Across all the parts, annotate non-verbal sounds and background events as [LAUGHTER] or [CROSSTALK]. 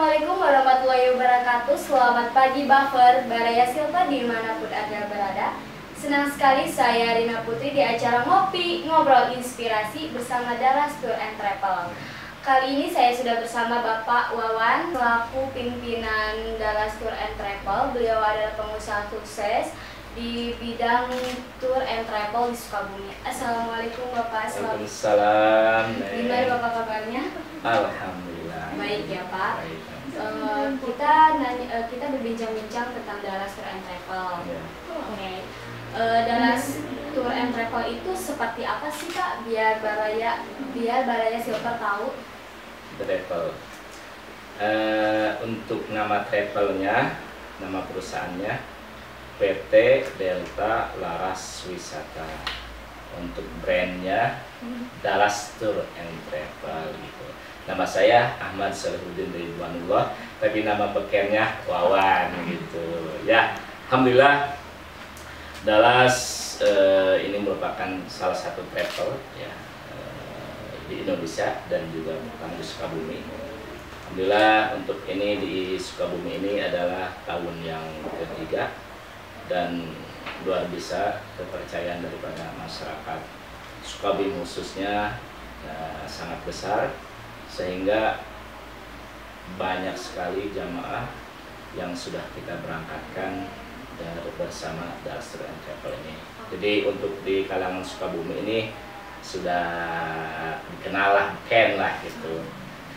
Assalamualaikum warahmatullahi wabarakatuh Selamat pagi Buffer, Baraya Silva di mana pun Anda berada Senang sekali saya Rina Putri di acara Ngopi Ngobrol Inspirasi bersama Daras Tour and Travel Kali ini saya sudah bersama Bapak Wawan selaku pimpinan Dallas Tour and Travel. Beliau adalah pengusaha sukses di bidang tour and travel di Sukabumi. Assalamualaikum Bapak. Waalaikumsalam. Gimana Bapak kabarnya? Alhamdulillah. Baik ya Pak. Baik. Eh, kita nanya, eh, kita berbincang-bincang tentang Dallas Tour and Travel. Ya. Oke. Eh, Dallas Tour and Travel itu seperti apa sih Pak? Biar Baraya biar Baraya Silver tahu. Travel. Eh, untuk nama travelnya, nama perusahaannya PT Delta Laras Wisata. Untuk brandnya Dallas Tour and Travel gitu. Nama saya Ahmad Salahuddin Ridwanullah, tapi nama bekernya Wawan gitu. Ya, alhamdulillah Dallas eh, ini merupakan salah satu travel ya eh, di Indonesia dan juga bukan di Sukabumi. Alhamdulillah untuk ini di Sukabumi ini adalah tahun yang ketiga dan luar biasa kepercayaan daripada masyarakat Sukabumi khususnya eh, sangat besar sehingga banyak sekali jamaah yang sudah kita berangkatkan dari bersama Dasar and Travel ini. Jadi untuk di kalangan Sukabumi ini sudah dikenal lah, Ken lah gitu.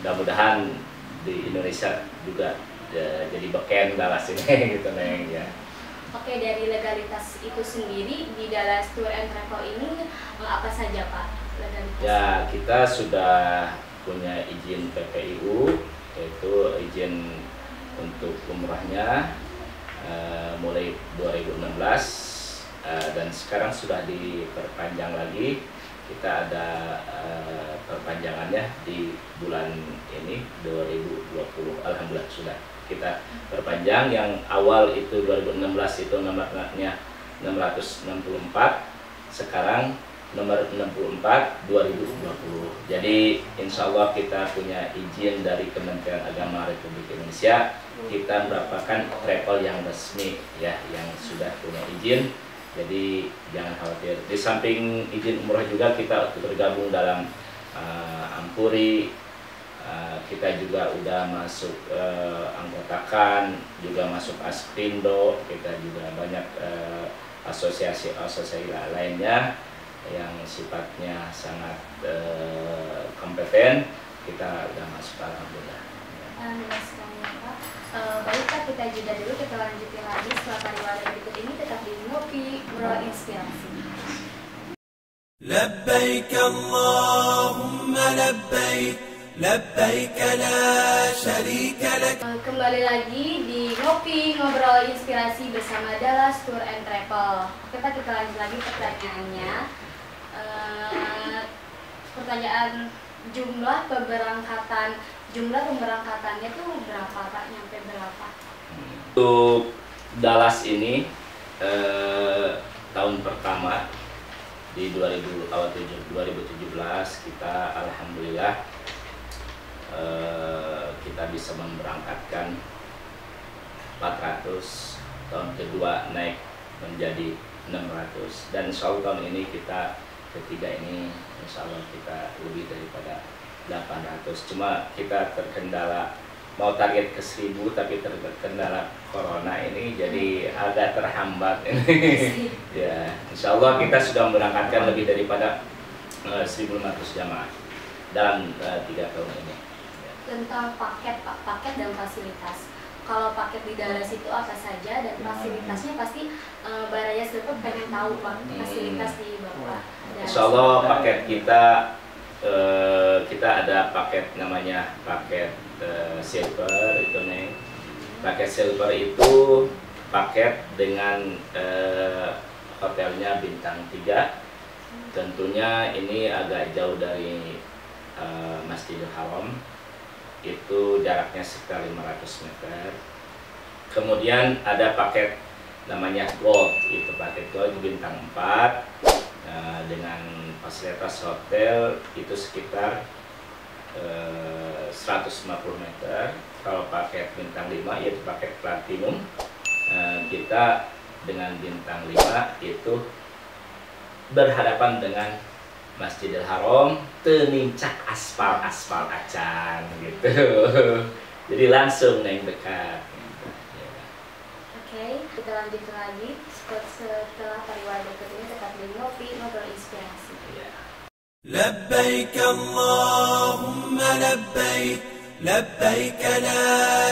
Mudah-mudahan di Indonesia juga eh, jadi beken Dallas ini [LAUGHS] gitu neng ya. Oke, dari legalitas itu sendiri di Dallas Tour and Travel ini eh, apa saja Pak? Legalitas. Ya kita sudah punya izin PPIU yaitu izin untuk umrahnya eh, mulai 2016 eh, dan sekarang sudah diperpanjang lagi. Kita ada eh, perpanjangannya di bulan ini 2020 alhamdulillah sudah kita perpanjang. Yang awal itu 2016 itu nomornya 664 sekarang nomor 64 2020 jadi insya Allah kita punya izin dari Kementerian Agama Republik Indonesia kita mendapatkan travel yang resmi ya yang sudah punya izin. Jadi jangan khawatir. Di samping izin umroh juga kita bergabung dalam uh, Ampuri uh, kita juga udah masuk uh, anggotakan juga masuk Askrindo kita juga banyak uh, asosiasi-asosiasi lainnya yang sifatnya sangat uh, kompeten kita udah masuk alhamdulillah Alhamdulillah sekali ya Pak. Eh, baik Pak, kita jeda dulu, kita lanjutin lagi setelah pariwara berikut ini tetap di Ngopi Ngobrol Inspirasi. لبيك اللهم لبيك لبيك لا شريك لك Eh, Kembali lagi di Ngopi Ngobrol Inspirasi bersama Dallas Tour and Travel. Oke Pak, kita lanjut lagi pertanyaannya. Eh, pertanyaan jumlah pemberangkatan jumlah pemberangkatannya tuh berapa Pak? Nyampe berapa? Untuk Dallas ini eh, tahun pertama di 2000 awal tujuh- 2017 kita alhamdulillah eh, kita bisa memberangkatkan 400 tahun kedua naik menjadi 600 dan Allah tahun ini kita ketiga ini insya Allah kita lebih daripada 800 cuma kita terkendala mau target ke 1000 tapi terkendala corona ini jadi agak terhambat. Ini [LAUGHS] ya insya Allah kita sudah memberangkatkan lebih daripada eh, 1500 jamaah dalam eh, tiga tahun ini. Ya. Tentang paket Pak, paket dan fasilitas. Kalau paket di Dallas itu apa saja dan fasilitasnya pasti eh, Baraya pengen tahu Pak fasilitas di Bapak. Insya paket kita eh, kita ada paket namanya paket eh, silver itu nih. Paket silver itu paket dengan eh, hotelnya bintang 3 Tentunya ini agak jauh dari eh, Masjidil Haram. Itu jaraknya sekitar 500 meter. Kemudian ada paket namanya gold, itu paket gold bintang 4 Nah, dengan fasilitas hotel itu sekitar eh, 150 meter kalau paket bintang 5 yaitu paket platinum eh, kita dengan bintang 5 itu berhadapan dengan Masjidil Haram tenincak aspal-aspal acan gitu. [LAUGHS] Jadi langsung neng dekat. Oke, kita lanjut lagi. Setelah pariwara berikut ini tetap di ngopi ngobrol inspirasi. Ya. لبيك اللهم لبيك لبيك لا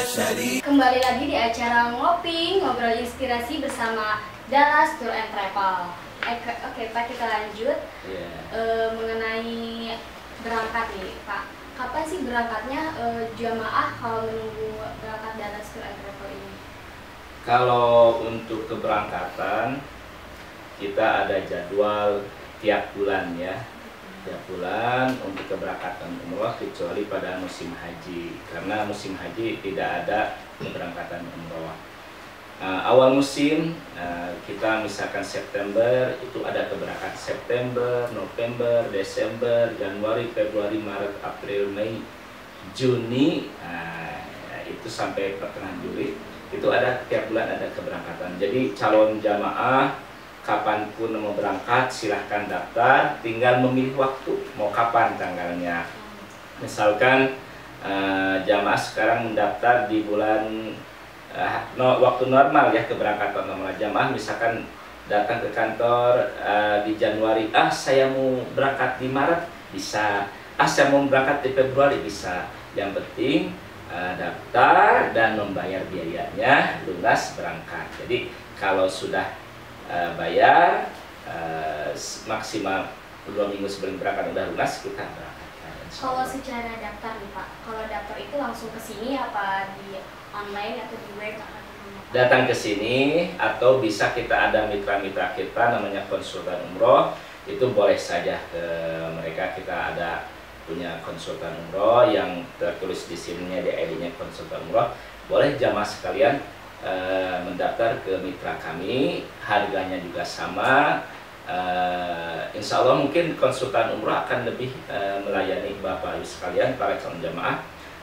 شريك Kembali lagi di acara ngopi ngobrol inspirasi bersama Dallas Tour and Travel. Eh, ke- Oke, Pak kita lanjut Ya. Eh, mengenai berangkat nih, Pak. Kapan sih berangkatnya eh, jamaah kalau menunggu berangkat Dallas Tour and Travel ini? Kalau untuk keberangkatan kita ada jadwal tiap bulan ya. Tiap bulan untuk keberangkatan umroh kecuali pada musim haji karena musim haji tidak ada keberangkatan umroh. Uh, awal musim uh, kita misalkan September itu ada keberangkatan September, November, Desember, Januari, Februari, Maret, April, Mei, Juni, nah, itu sampai pertengahan Juli itu ada tiap bulan ada keberangkatan. Jadi calon jamaah kapan pun mau berangkat silahkan daftar, tinggal memilih waktu mau kapan tanggalnya. Misalkan eh, jamaah sekarang mendaftar di bulan eh, no, waktu normal ya keberangkatan normal jamaah misalkan datang ke kantor eh, di Januari ah saya mau berangkat di Maret bisa ah saya mau berangkat di Februari bisa yang penting eh, daftar dan membayar biayanya lunas berangkat. Jadi kalau sudah eh, bayar s- maksimal dua minggu sebelum berangkat udah lunas kita berangkatkan. Insya Kalau secara daftar nih Pak, kalau daftar itu langsung ke sini apa di online atau di web? datang ke sini atau bisa kita ada mitra-mitra kita namanya konsultan umroh itu boleh saja ke mereka. Kita ada punya konsultan umroh yang tertulis di sininya di ID-nya konsultan umroh. Boleh jamaah sekalian eh, mendaftar ke mitra kami. Harganya juga sama. Eh, insya Allah mungkin konsultan umroh akan lebih eh, melayani bapak ibu sekalian para calon jamaah.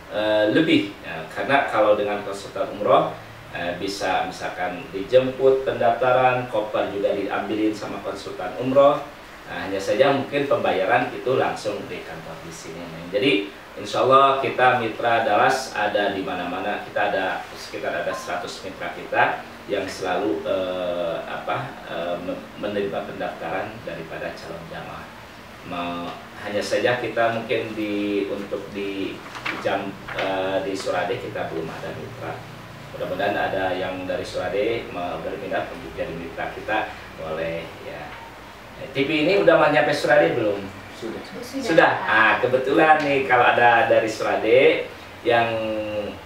Eh, lebih Ya, karena kalau dengan konsultan umroh eh, bisa misalkan dijemput pendaftaran, koper juga diambilin sama konsultan umroh. Nah, hanya saja mungkin pembayaran itu langsung di kantor di sini. Jadi insya Allah kita mitra Dallas ada di mana-mana. Kita ada sekitar ada 100 mitra kita yang selalu eh, apa eh, men- menerima pendaftaran daripada calon jamaah. Hanya saja kita mungkin di untuk di jam eh, di Surade kita belum ada mitra mudah-mudahan ada yang dari Surade berminat untuk jadi mitra kita boleh ya TV ini udah mau nyampe Surade belum? Sudah. Sudah. Ah kebetulan nih kalau ada dari Surade yang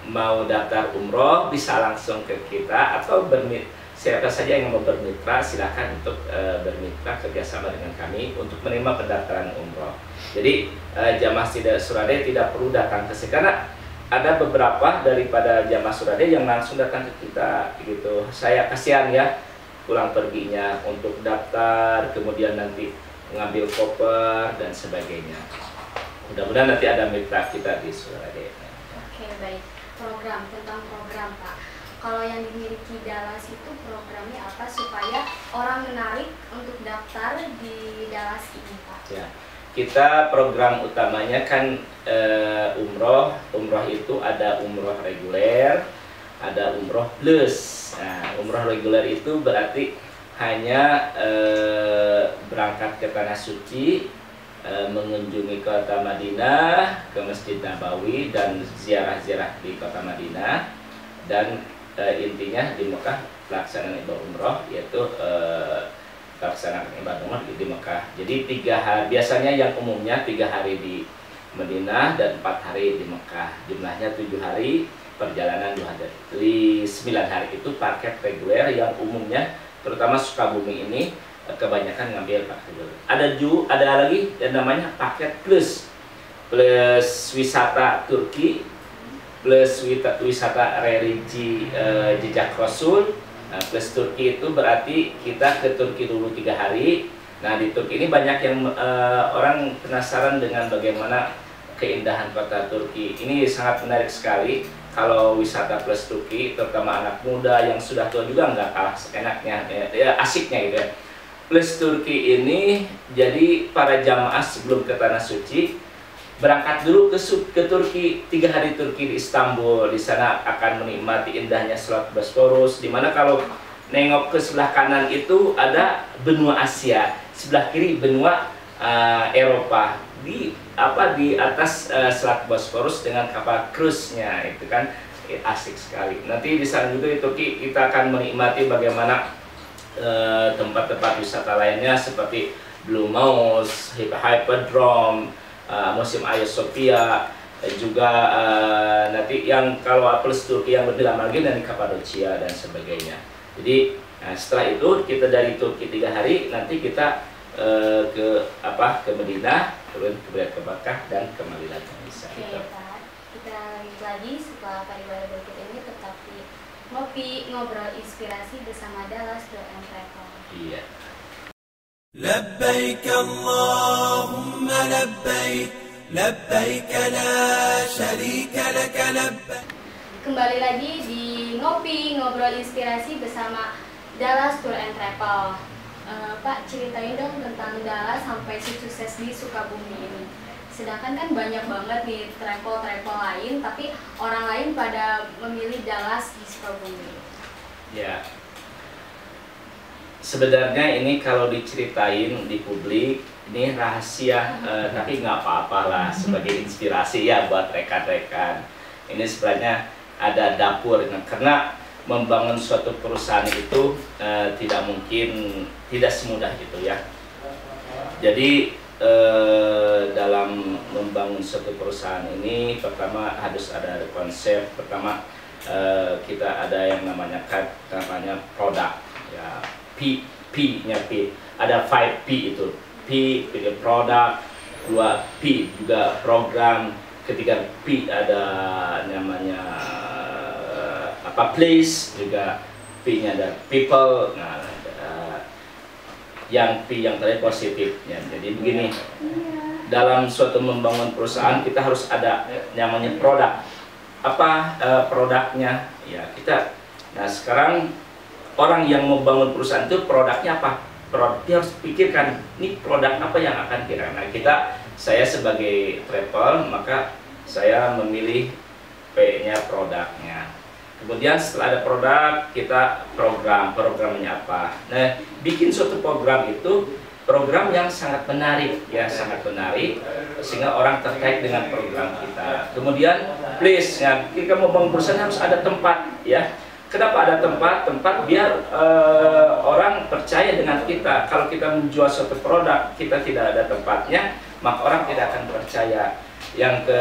mau daftar umroh bisa langsung ke kita atau bermit siapa saja yang mau bermitra silahkan untuk eh, bermitra kerjasama dengan kami untuk menerima pendaftaran umroh. Jadi eh, jamaah tidak Surade tidak perlu datang ke sini. Karena ada beberapa daripada jamaah Surade yang langsung datang ke kita gitu. Saya kasihan ya pulang perginya untuk daftar, kemudian nanti mengambil koper dan sebagainya. Mudah-mudahan nanti ada mitra kita di Surade. Oke baik. Program tentang program Pak. Kalau yang dimiliki Dallas itu programnya apa supaya orang menarik untuk daftar di Dallas ini Pak? Ya. Kita program utamanya kan eh, umroh. Umroh itu ada umroh reguler, ada umroh plus. Nah, umroh reguler itu berarti hanya eh, berangkat ke tanah suci, eh, mengunjungi kota Madinah, ke Masjid Nabawi dan ziarah-ziarah di kota Madinah dan eh, intinya di Mekah pelaksanaan ibadah umroh yaitu eh, pelaksanaan ibadah umroh di Mekah. Jadi tiga hari biasanya yang umumnya tiga hari di Madinah dan empat hari di Mekah. Jumlahnya tujuh hari perjalanan. Di sembilan hari itu paket reguler yang umumnya terutama Sukabumi ini eh, kebanyakan ngambil paket reguler. Ada ju ada lagi yang namanya paket plus plus wisata Turki plus wisata religi eh, jejak Rasul Nah, plus Turki itu berarti kita ke Turki dulu tiga hari. Nah di Turki ini banyak yang eh, orang penasaran dengan bagaimana keindahan kota Turki. Ini sangat menarik sekali. Kalau wisata plus Turki terutama anak muda yang sudah tua juga nggak kalah enaknya ya, ya asiknya gitu ya. Plus Turki ini jadi para jamaah sebelum ke tanah suci berangkat dulu ke ke Turki tiga hari Turki di Istanbul. Di sana akan menikmati indahnya Selat Bosporus di mana kalau nengok ke sebelah kanan itu ada benua Asia sebelah kiri benua uh, Eropa di apa di atas uh, Selat Bosporus dengan kapal cruise-nya itu kan eh, asik sekali. Nanti di sana juga Turki kita akan menikmati bagaimana tempat-tempat uh, wisata lainnya seperti Blue Mouse, Hippodrome, uh, Museum Sophia, juga uh, nanti yang kalau plus Turki yang lebih lama lagi dari Kapadocia dan sebagainya. Jadi nah setelah itu kita dari Turki tiga hari nanti kita uh, ke apa ke Medina turun kemudian ke Makkah dan kembali lagi bisa Oke, gitu. Pak. Kita lanjut lagi setelah pariwara berikut ini tetap di ngopi ngobrol inspirasi bersama Dallas Tour and Travel. Iya. لبيك اللهم لبيك لبيك لا شريك لك لبيك Kembali lagi di Ngopi Ngobrol Inspirasi bersama Dallas Tour and Travel. Uh, Pak, ceritain dong tentang Dallas sampai sukses di Sukabumi ini. Sedangkan kan banyak banget nih travel-travel lain, tapi orang lain pada memilih Dallas di Sukabumi. Ya, sebenarnya ini kalau diceritain di publik ini rahasia eh, tapi nggak apa-apa lah sebagai inspirasi ya buat rekan-rekan ini sebenarnya ada dapur karena membangun suatu perusahaan itu eh, tidak mungkin tidak semudah itu ya. Jadi eh, dalam membangun suatu perusahaan ini pertama harus ada konsep pertama eh, kita ada yang namanya namanya produk ya P P nya P. Ada 5 P itu. P itu produk dua P juga program ketiga P ada namanya apa place juga P nya ada people. Nah uh, yang P yang tadi positif ya jadi begini dalam suatu membangun perusahaan kita harus ada namanya produk. Apa uh, produknya? Ya kita nah sekarang orang yang mau bangun perusahaan itu produknya apa? Produknya harus pikirkan ini produk apa yang akan kita nah kita saya sebagai travel maka saya memilih P nya produknya kemudian setelah ada produk kita program programnya apa nah bikin suatu program itu program yang sangat menarik ya sangat menarik sehingga orang terkait dengan program kita kemudian please ya kita mau bangun perusahaan harus ada tempat ya Kenapa ada tempat? Tempat biar uh, orang percaya dengan kita. Kalau kita menjual suatu produk, kita tidak ada tempatnya, maka orang tidak akan percaya. Yang ke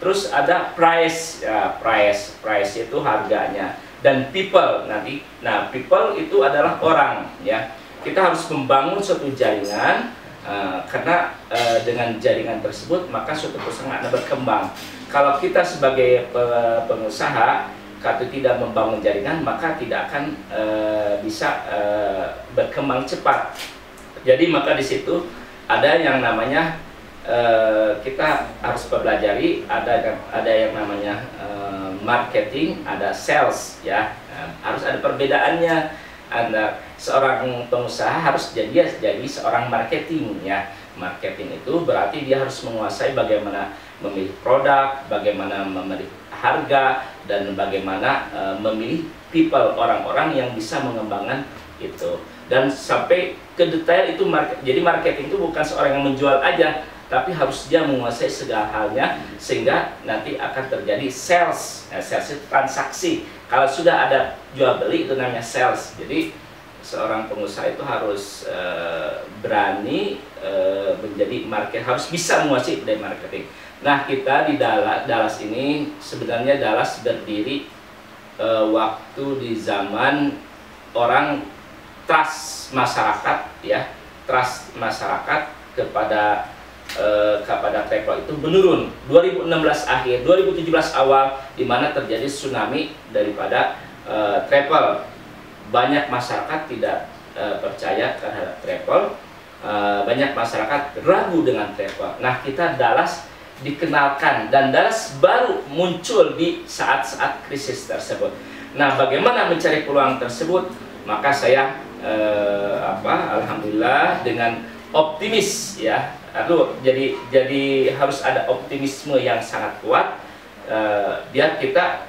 terus ada price, ya price, price itu harganya dan people nanti. Nah, people itu adalah orang, ya. Kita harus membangun suatu jaringan uh, karena uh, dengan jaringan tersebut maka suatu perusahaan akan berkembang. Kalau kita sebagai pengusaha kalau tidak membangun jaringan maka tidak akan e, bisa e, berkembang cepat. Jadi maka di situ ada yang namanya e, kita harus pelajari ada ada yang namanya e, marketing, ada sales ya. Nah, harus ada perbedaannya. Anda seorang pengusaha harus jadi jadi seorang marketing ya. Marketing itu berarti dia harus menguasai bagaimana memilih produk, bagaimana memilih harga dan bagaimana uh, memilih people orang-orang yang bisa mengembangkan itu dan sampai ke detail itu market, jadi marketing itu bukan seorang yang menjual aja tapi harus dia menguasai segala halnya sehingga nanti akan terjadi sales. Nah, sales itu transaksi. Kalau sudah ada jual beli itu namanya sales. Jadi seorang pengusaha itu harus uh, berani uh, menjadi market harus bisa menguasai dari marketing. Nah kita di Dallas, Dallas ini sebenarnya Dallas berdiri e, waktu di zaman orang trust masyarakat ya. Trust masyarakat kepada e, kepada travel itu menurun 2016 akhir 2017 awal di mana terjadi tsunami daripada e, travel banyak masyarakat tidak e, percaya terhadap travel e, banyak masyarakat ragu dengan travel nah kita Dallas dikenalkan dan Dallas baru muncul di saat-saat krisis tersebut. Nah, bagaimana mencari peluang tersebut? Maka saya eh, apa? Alhamdulillah dengan optimis ya. Aduh, jadi jadi harus ada optimisme yang sangat kuat eh, biar kita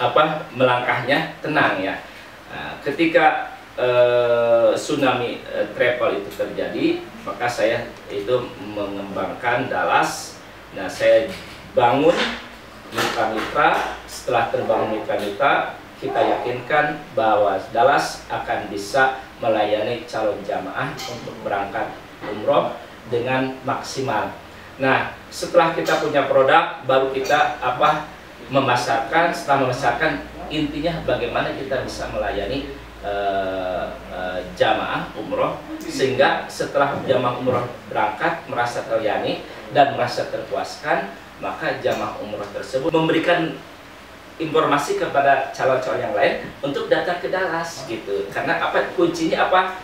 apa melangkahnya tenang ya. Nah, ketika eh, tsunami eh, travel itu terjadi, maka saya itu mengembangkan Dallas. Nah, saya bangun mitra-mitra, setelah terbangun mitra-mitra, kita yakinkan bahwa Dallas akan bisa melayani calon jamaah untuk berangkat umroh dengan maksimal. Nah, setelah kita punya produk, baru kita apa memasarkan. Setelah memasarkan, intinya bagaimana kita bisa melayani uh, uh, jamaah umroh sehingga setelah jamaah umroh berangkat merasa terlayani dan merasa terpuaskan maka jamaah umroh tersebut memberikan informasi kepada calon-calon yang lain untuk datang ke Dallas gitu karena apa kuncinya apa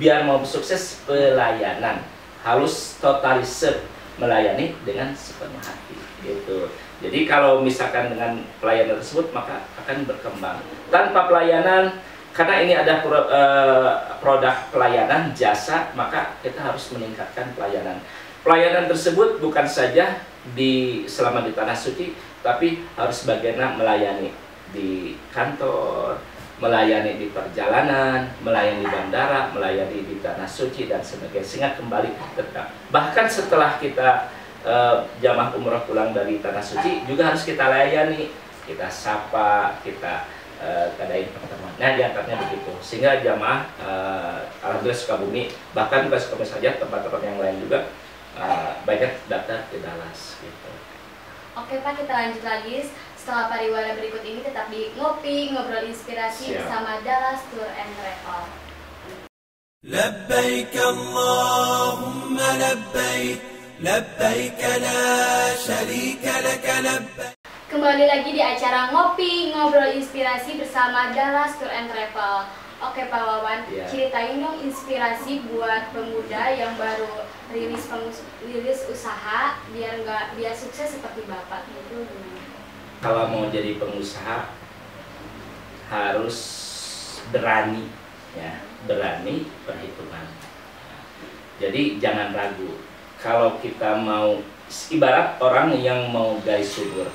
biar mau sukses pelayanan harus totalisir melayani dengan sepenuh hati gitu. Jadi kalau misalkan dengan pelayanan tersebut maka akan berkembang. Tanpa pelayanan karena ini ada eh, produk pelayanan jasa maka kita harus meningkatkan pelayanan. Pelayanan tersebut bukan saja di selama di tanah suci, tapi harus bagaimana melayani di kantor, melayani di perjalanan, melayani di bandara, melayani di tanah suci dan sebagainya sehingga kembali tetap. Bahkan setelah kita e, jamaah umroh pulang dari tanah suci juga harus kita layani, kita sapa, kita e, kadain pertemuan. Nah di antaranya begitu sehingga jamaah e, alhamdulillah Sukabumi bahkan bukan Sukabumi saja tempat-tempat yang lain juga uh, banyak data di Dallas gitu. Oke Pak, kita lanjut lagi. Setelah pariwara berikut ini tetap di Ngopi, Ngobrol Inspirasi Siap. bersama Dallas Tour and Travel. لبيك اللهم لبيك لبيك لا شريك لك لبيك Kembali lagi di acara Ngopi, Ngobrol Inspirasi bersama Dallas Tour and Travel. Oke Pak Wawan, yeah. ceritain dong inspirasi buat pemuda yang baru rilis rilis usaha biar nggak biar sukses seperti bapak gitu. Kalau mau jadi pengusaha harus berani ya, berani perhitungan. Jadi jangan ragu. Kalau kita mau ibarat orang yang mau guys subur.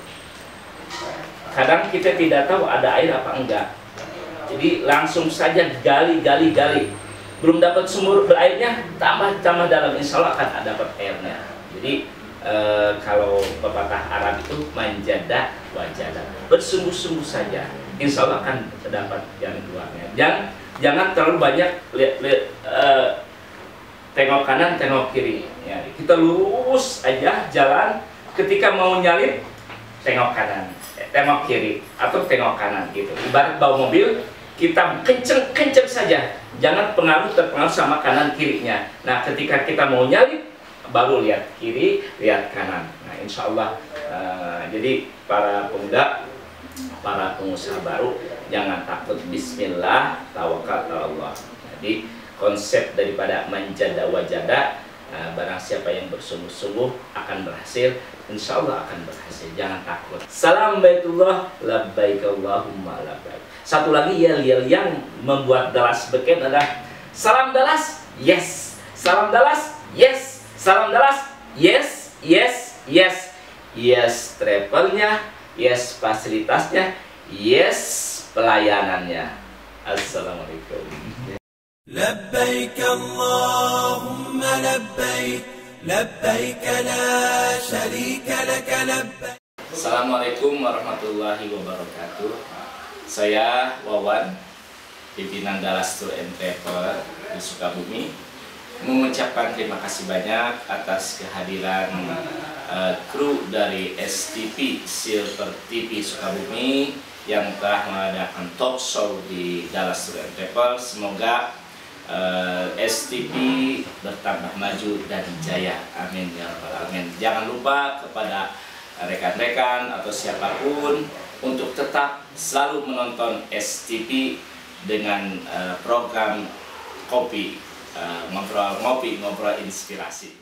Kadang kita tidak tahu ada air apa enggak jadi langsung saja gali, gali, gali. Belum dapat sumur berairnya, tambah tambah dalam insya Allah akan dapat airnya. Jadi e, kalau pepatah Arab itu manjada wajada, bersungguh-sungguh saja, insya Allah akan terdapat jalan keluarnya. Jangan jangan terlalu banyak lihat, lihat e, tengok kanan, tengok kiri. Ya, kita lurus aja jalan. Ketika mau nyalip, tengok kanan, eh, tengok kiri, atau tengok kanan gitu. Ibarat bawa mobil, kita kenceng-kenceng saja jangan pengaruh terpengaruh sama kanan kirinya nah ketika kita mau nyalip baru lihat kiri lihat kanan nah insya Allah uh, jadi para pemuda para pengusaha baru jangan takut Bismillah tawakal Allah jadi konsep daripada menjada wajada uh, barang siapa yang bersungguh-sungguh akan berhasil insya Allah akan berhasil jangan takut salam baitullah labbaik Allahumma labbaik satu lagi yel-yel yang membuat Dallas beken adalah salam Dallas, yes. Salam Dallas, yes. Salam Dallas, yes, yes, yes Yes travelnya, yes fasilitasnya, yes pelayanannya. Assalamualaikum. لبيك اللهم لبيك لبيك لا شريك لك لبيك Assalamualaikum warahmatullahi wabarakatuh. Saya Wawan, pimpinan Dallas Tour and Travel di Sukabumi, mengucapkan terima kasih banyak atas kehadiran uh, kru dari STP Silver TV Sukabumi yang telah mengadakan talk show di Dallas and Travel. Semoga uh, eh, STP bertambah maju dan jaya. Amin ya rabbal alamin. Jangan lupa kepada rekan-rekan atau siapa pun untuk tetap selalu menonton STP dengan uh, program kopi uh, ngobrol ngopi ngobrol inspirasi.